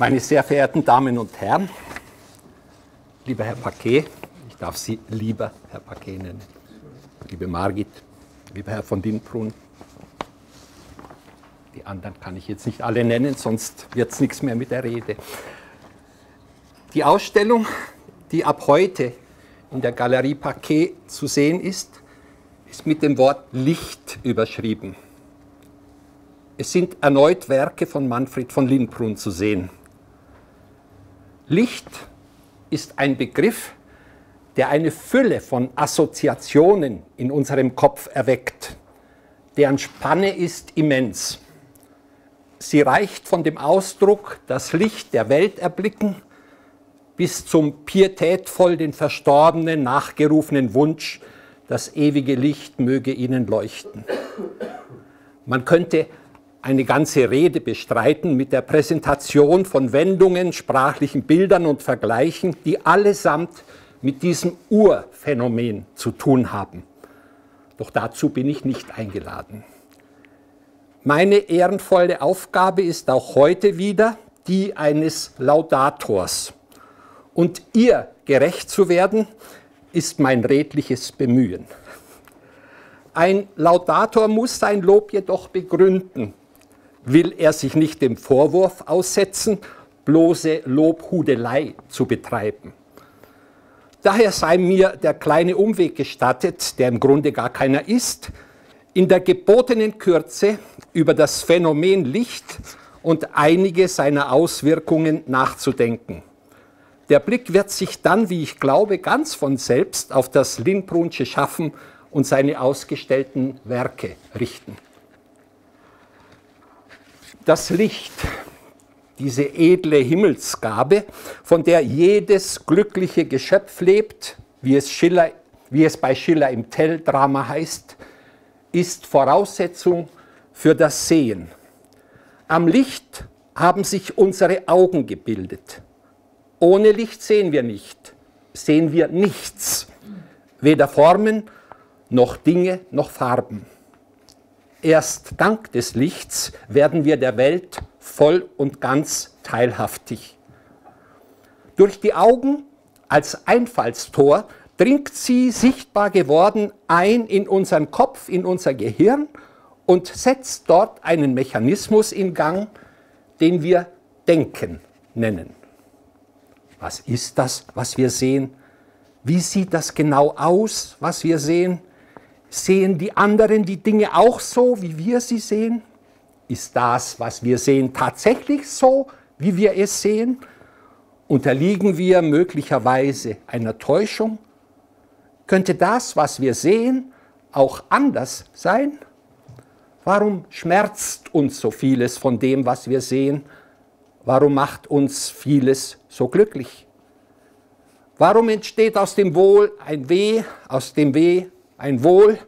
Meine sehr verehrten Damen und Herren, lieber Herr Paquet, ich darf Sie lieber Herr Paquet nennen, liebe Margit, lieber Herr von Dinbrunn, die anderen kann ich jetzt nicht alle nennen, sonst wird es nichts mehr mit der Rede. Die Ausstellung, die ab heute in der Galerie Paquet zu sehen ist, ist mit dem Wort Licht überschrieben. Es sind erneut Werke von Manfred von Lindbrunn zu sehen. Licht ist ein Begriff, der eine Fülle von Assoziationen in unserem Kopf erweckt. Deren Spanne ist immens. Sie reicht von dem Ausdruck, das Licht der Welt erblicken, bis zum pietätvoll den Verstorbenen nachgerufenen Wunsch, das ewige Licht möge ihnen leuchten. Man könnte eine ganze Rede bestreiten mit der Präsentation von Wendungen, sprachlichen Bildern und Vergleichen, die allesamt mit diesem Urphänomen zu tun haben. Doch dazu bin ich nicht eingeladen. Meine ehrenvolle Aufgabe ist auch heute wieder die eines Laudators. Und ihr gerecht zu werden, ist mein redliches Bemühen. Ein Laudator muss sein Lob jedoch begründen will er sich nicht dem Vorwurf aussetzen, bloße Lobhudelei zu betreiben. Daher sei mir der kleine Umweg gestattet, der im Grunde gar keiner ist, in der gebotenen Kürze über das Phänomen Licht und einige seiner Auswirkungen nachzudenken. Der Blick wird sich dann, wie ich glaube, ganz von selbst auf das Lindbrunsche Schaffen und seine ausgestellten Werke richten das Licht, diese edle Himmelsgabe, von der jedes glückliche Geschöpf lebt, wie es, Schiller, wie es bei Schiller im Tell-Drama heißt, ist Voraussetzung für das Sehen. Am Licht haben sich unsere Augen gebildet. Ohne Licht sehen wir nicht, sehen wir nichts, weder Formen noch Dinge noch Farben. Erst dank des Lichts werden wir der Welt voll und ganz teilhaftig. Durch die Augen als Einfallstor dringt sie, sichtbar geworden, ein in unseren Kopf, in unser Gehirn und setzt dort einen Mechanismus in Gang, den wir Denken nennen. Was ist das, was wir sehen? Wie sieht das genau aus, was wir sehen? Sehen die anderen die Dinge auch so, wie wir sie sehen? Ist das, was wir sehen, tatsächlich so, wie wir es sehen? Unterliegen wir möglicherweise einer Täuschung? Könnte das, was wir sehen, auch anders sein? Warum schmerzt uns so vieles von dem, was wir sehen? Warum macht uns vieles so glücklich? Warum entsteht aus dem Wohl ein Weh, aus dem Weh ein Wohl.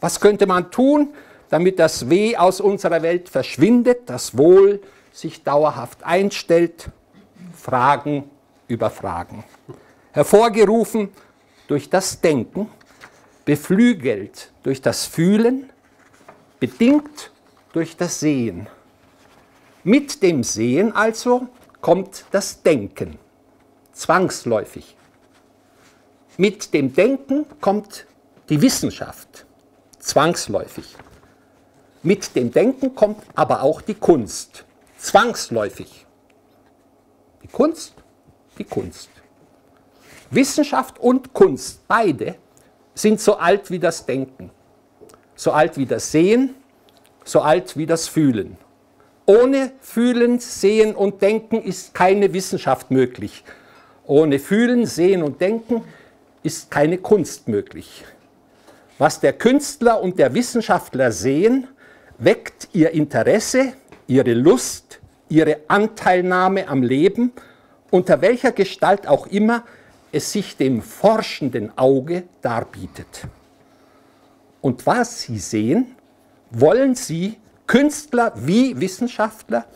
Was könnte man tun, damit das Weh aus unserer Welt verschwindet, das Wohl sich dauerhaft einstellt? Fragen über Fragen. Hervorgerufen durch das Denken, beflügelt durch das Fühlen, bedingt durch das Sehen. Mit dem Sehen also kommt das Denken, zwangsläufig. Mit dem Denken kommt die Wissenschaft, zwangsläufig. Mit dem Denken kommt aber auch die Kunst, zwangsläufig. Die Kunst, die Kunst. Wissenschaft und Kunst, beide sind so alt wie das Denken, so alt wie das Sehen, so alt wie das Fühlen. Ohne Fühlen, Sehen und Denken ist keine Wissenschaft möglich. Ohne Fühlen, Sehen und Denken ist keine Kunst möglich. Was der Künstler und der Wissenschaftler sehen, weckt ihr Interesse, ihre Lust, ihre Anteilnahme am Leben, unter welcher Gestalt auch immer es sich dem forschenden Auge darbietet. Und was sie sehen, wollen sie Künstler wie Wissenschaftler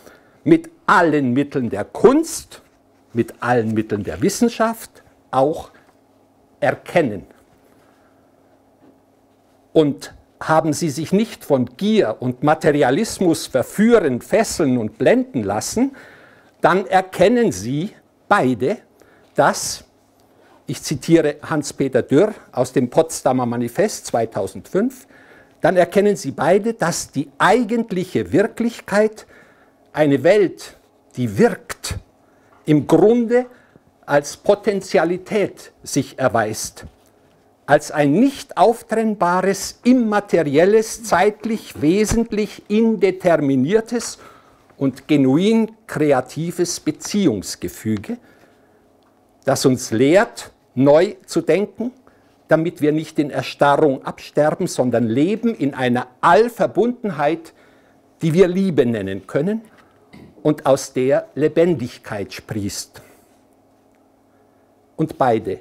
mit allen Mitteln der Kunst, mit allen Mitteln der Wissenschaft auch erkennen und haben sie sich nicht von Gier und Materialismus verführen, fesseln und blenden lassen, dann erkennen Sie beide, dass, ich zitiere Hans-Peter Dürr aus dem Potsdamer Manifest 2005, dann erkennen Sie beide, dass die eigentliche Wirklichkeit, eine Welt, die wirkt, im Grunde als Potentialität sich erweist, als ein nicht auftrennbares, immaterielles, zeitlich wesentlich indeterminiertes und genuin kreatives Beziehungsgefüge, das uns lehrt, neu zu denken, damit wir nicht in Erstarrung absterben, sondern leben in einer Allverbundenheit, die wir Liebe nennen können und aus der Lebendigkeit sprießt. Und beide,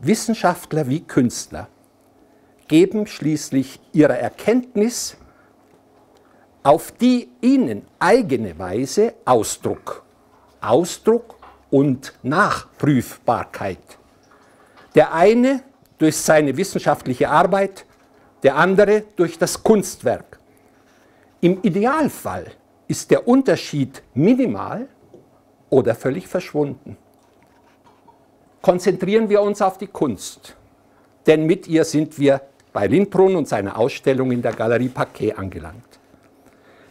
Wissenschaftler wie Künstler, geben schließlich ihrer Erkenntnis auf die ihnen eigene Weise Ausdruck. Ausdruck und Nachprüfbarkeit. Der eine durch seine wissenschaftliche Arbeit, der andere durch das Kunstwerk. Im Idealfall ist der Unterschied minimal oder völlig verschwunden. Konzentrieren wir uns auf die Kunst, denn mit ihr sind wir bei Lindbrunn und seiner Ausstellung in der Galerie Paquet angelangt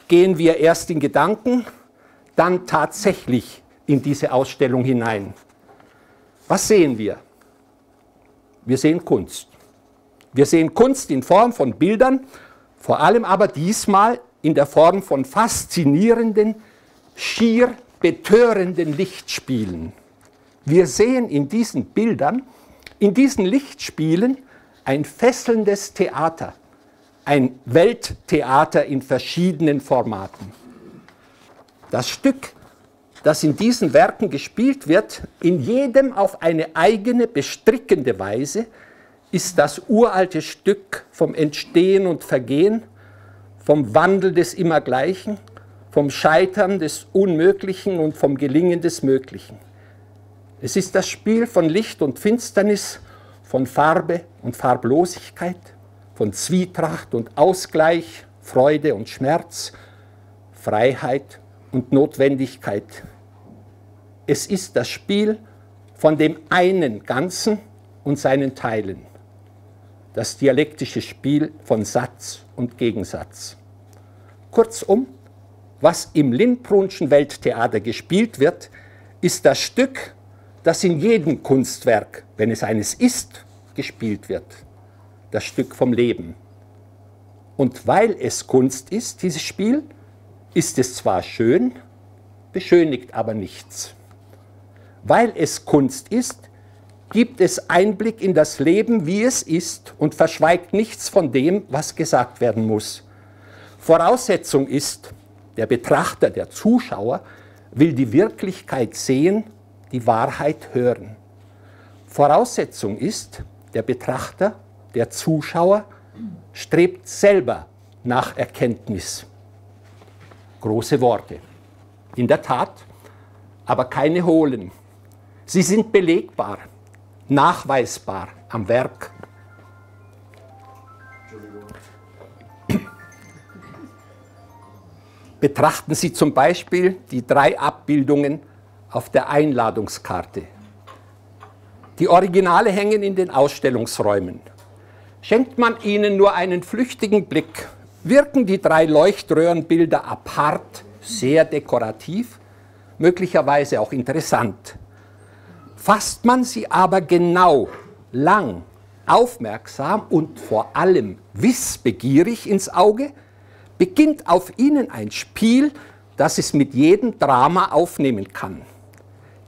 gehen wir erst in Gedanken, dann tatsächlich in diese Ausstellung hinein. Was sehen wir? Wir sehen Kunst. Wir sehen Kunst in Form von Bildern, vor allem aber diesmal in der Form von faszinierenden, schier betörenden Lichtspielen. Wir sehen in diesen Bildern, in diesen Lichtspielen ein fesselndes Theater ein Welttheater in verschiedenen Formaten. Das Stück, das in diesen Werken gespielt wird, in jedem auf eine eigene bestrickende Weise, ist das uralte Stück vom Entstehen und Vergehen, vom Wandel des Immergleichen, vom Scheitern des Unmöglichen und vom Gelingen des Möglichen. Es ist das Spiel von Licht und Finsternis, von Farbe und Farblosigkeit, von Zwietracht und Ausgleich, Freude und Schmerz, Freiheit und Notwendigkeit. Es ist das Spiel von dem einen Ganzen und seinen Teilen, das dialektische Spiel von Satz und Gegensatz. Kurzum, was im Lindbrunschen Welttheater gespielt wird, ist das Stück, das in jedem Kunstwerk, wenn es eines ist, gespielt wird das Stück vom Leben. Und weil es Kunst ist, dieses Spiel, ist es zwar schön, beschönigt aber nichts. Weil es Kunst ist, gibt es Einblick in das Leben, wie es ist und verschweigt nichts von dem, was gesagt werden muss. Voraussetzung ist, der Betrachter, der Zuschauer will die Wirklichkeit sehen, die Wahrheit hören. Voraussetzung ist, der Betrachter der Zuschauer strebt selber nach Erkenntnis. Große Worte. In der Tat, aber keine hohlen. Sie sind belegbar, nachweisbar am Werk. Betrachten Sie zum Beispiel die drei Abbildungen auf der Einladungskarte. Die Originale hängen in den Ausstellungsräumen. Schenkt man ihnen nur einen flüchtigen Blick, wirken die drei Leuchtröhrenbilder apart, sehr dekorativ, möglicherweise auch interessant. Fasst man sie aber genau, lang, aufmerksam und vor allem wissbegierig ins Auge, beginnt auf ihnen ein Spiel, das es mit jedem Drama aufnehmen kann.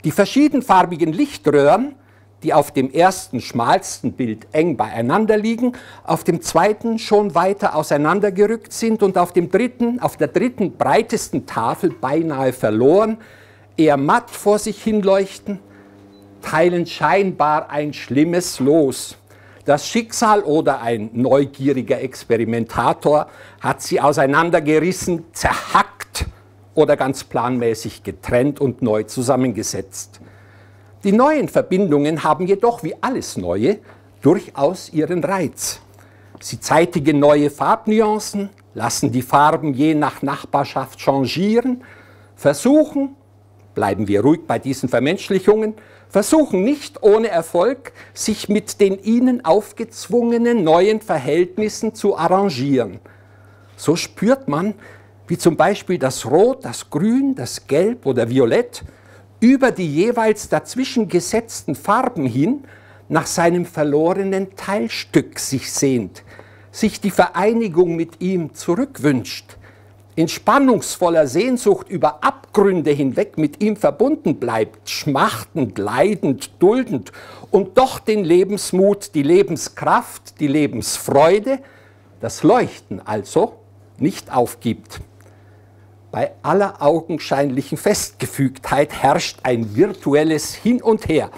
Die verschiedenfarbigen Lichtröhren die auf dem ersten schmalsten Bild eng beieinander liegen, auf dem zweiten schon weiter auseinandergerückt sind und auf dem dritten, auf der dritten breitesten Tafel beinahe verloren, eher matt vor sich hinleuchten, teilen scheinbar ein schlimmes Los. Das Schicksal oder ein neugieriger Experimentator hat sie auseinandergerissen, zerhackt oder ganz planmäßig getrennt und neu zusammengesetzt. Die neuen Verbindungen haben jedoch wie alles Neue durchaus ihren Reiz. Sie zeitigen neue Farbnuancen, lassen die Farben je nach Nachbarschaft changieren, versuchen, bleiben wir ruhig bei diesen Vermenschlichungen, versuchen nicht ohne Erfolg, sich mit den ihnen aufgezwungenen neuen Verhältnissen zu arrangieren. So spürt man, wie zum Beispiel das Rot, das Grün, das Gelb oder Violett über die jeweils dazwischen gesetzten Farben hin nach seinem verlorenen Teilstück sich sehnt, sich die Vereinigung mit ihm zurückwünscht, in spannungsvoller Sehnsucht über Abgründe hinweg mit ihm verbunden bleibt, schmachtend, leidend, duldend und doch den Lebensmut, die Lebenskraft, die Lebensfreude, das Leuchten also nicht aufgibt. Bei aller augenscheinlichen Festgefügtheit herrscht ein virtuelles Hin und Her.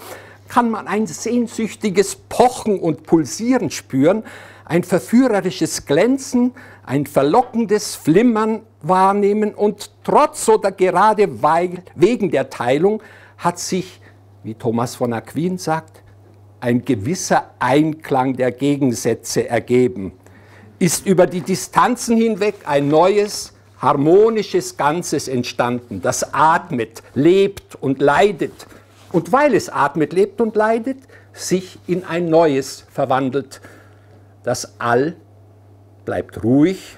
Kann man ein sehnsüchtiges Pochen und Pulsieren spüren, ein verführerisches Glänzen, ein verlockendes Flimmern wahrnehmen und trotz oder gerade weil, wegen der Teilung hat sich, wie Thomas von Aquin sagt, ein gewisser Einklang der Gegensätze ergeben. Ist über die Distanzen hinweg ein neues, harmonisches Ganzes entstanden, das atmet, lebt und leidet. Und weil es atmet, lebt und leidet, sich in ein Neues verwandelt. Das All bleibt ruhig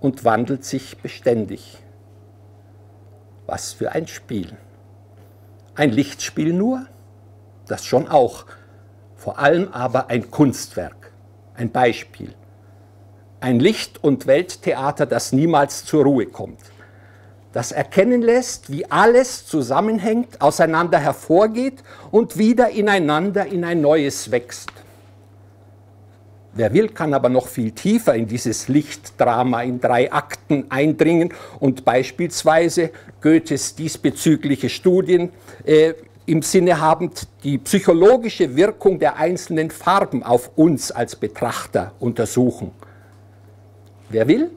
und wandelt sich beständig. Was für ein Spiel. Ein Lichtspiel nur? Das schon auch. Vor allem aber ein Kunstwerk, ein Beispiel ein Licht- und Welttheater, das niemals zur Ruhe kommt. Das erkennen lässt, wie alles zusammenhängt, auseinander hervorgeht und wieder ineinander in ein Neues wächst. Wer will, kann aber noch viel tiefer in dieses Lichtdrama in drei Akten eindringen und beispielsweise Goethes diesbezügliche Studien äh, im Sinne habend die psychologische Wirkung der einzelnen Farben auf uns als Betrachter untersuchen. Wer will,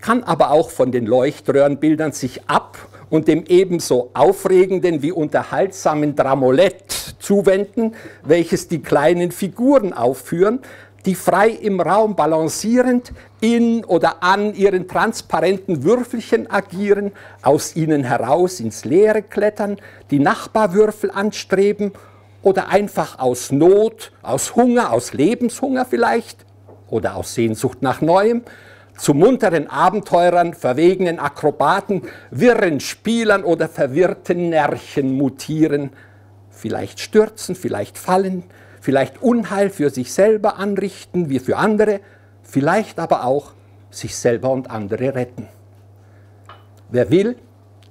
kann aber auch von den Leuchtröhrenbildern sich ab und dem ebenso aufregenden wie unterhaltsamen Dramolett zuwenden, welches die kleinen Figuren aufführen, die frei im Raum balancierend in oder an ihren transparenten Würfelchen agieren, aus ihnen heraus ins Leere klettern, die Nachbarwürfel anstreben oder einfach aus Not, aus Hunger, aus Lebenshunger vielleicht oder aus Sehnsucht nach Neuem, zu munteren Abenteurern, verwegenen Akrobaten, wirren Spielern oder verwirrten Närchen mutieren, vielleicht stürzen, vielleicht fallen, vielleicht Unheil für sich selber anrichten wie für andere, vielleicht aber auch sich selber und andere retten. Wer will,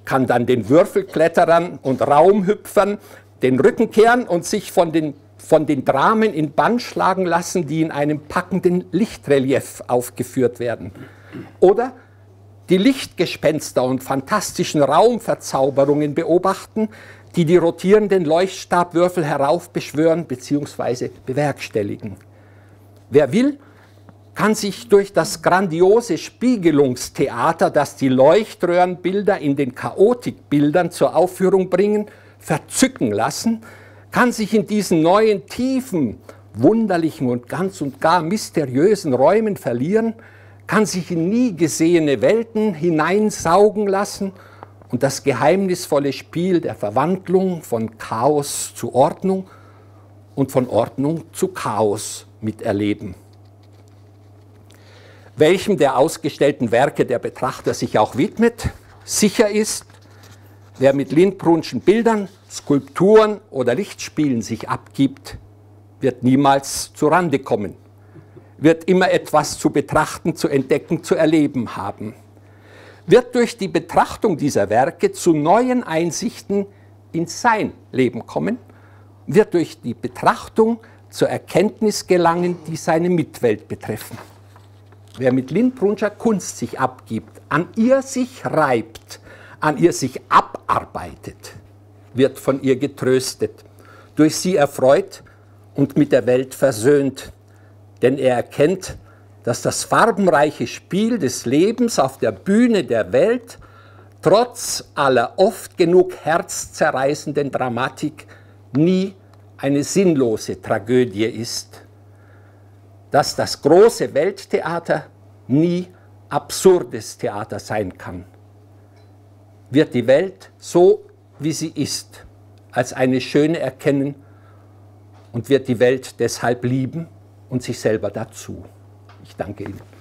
kann dann den Würfelkletterern und Raumhüpfern den Rücken kehren und sich von den von den Dramen in Bann schlagen lassen, die in einem packenden Lichtrelief aufgeführt werden. Oder die Lichtgespenster und fantastischen Raumverzauberungen beobachten, die die rotierenden Leuchtstabwürfel heraufbeschwören bzw. bewerkstelligen. Wer will, kann sich durch das grandiose Spiegelungstheater, das die Leuchtröhrenbilder in den Chaotikbildern zur Aufführung bringen, verzücken lassen kann sich in diesen neuen, tiefen, wunderlichen und ganz und gar mysteriösen Räumen verlieren, kann sich in nie gesehene Welten hineinsaugen lassen und das geheimnisvolle Spiel der Verwandlung von Chaos zu Ordnung und von Ordnung zu Chaos miterleben. Welchem der ausgestellten Werke der Betrachter sich auch widmet, sicher ist, wer mit Lindbrunschen Bildern Skulpturen oder Lichtspielen sich abgibt, wird niemals zu Rande kommen, wird immer etwas zu betrachten, zu entdecken, zu erleben haben, wird durch die Betrachtung dieser Werke zu neuen Einsichten in sein Leben kommen, wird durch die Betrachtung zur Erkenntnis gelangen, die seine Mitwelt betreffen. Wer mit Lindbrunscher Kunst sich abgibt, an ihr sich reibt, an ihr sich abarbeitet, wird von ihr getröstet, durch sie erfreut und mit der Welt versöhnt. Denn er erkennt, dass das farbenreiche Spiel des Lebens auf der Bühne der Welt trotz aller oft genug herzzerreißenden Dramatik nie eine sinnlose Tragödie ist, dass das große Welttheater nie absurdes Theater sein kann. Wird die Welt so wie sie ist, als eine schöne erkennen und wird die Welt deshalb lieben und sich selber dazu. Ich danke Ihnen.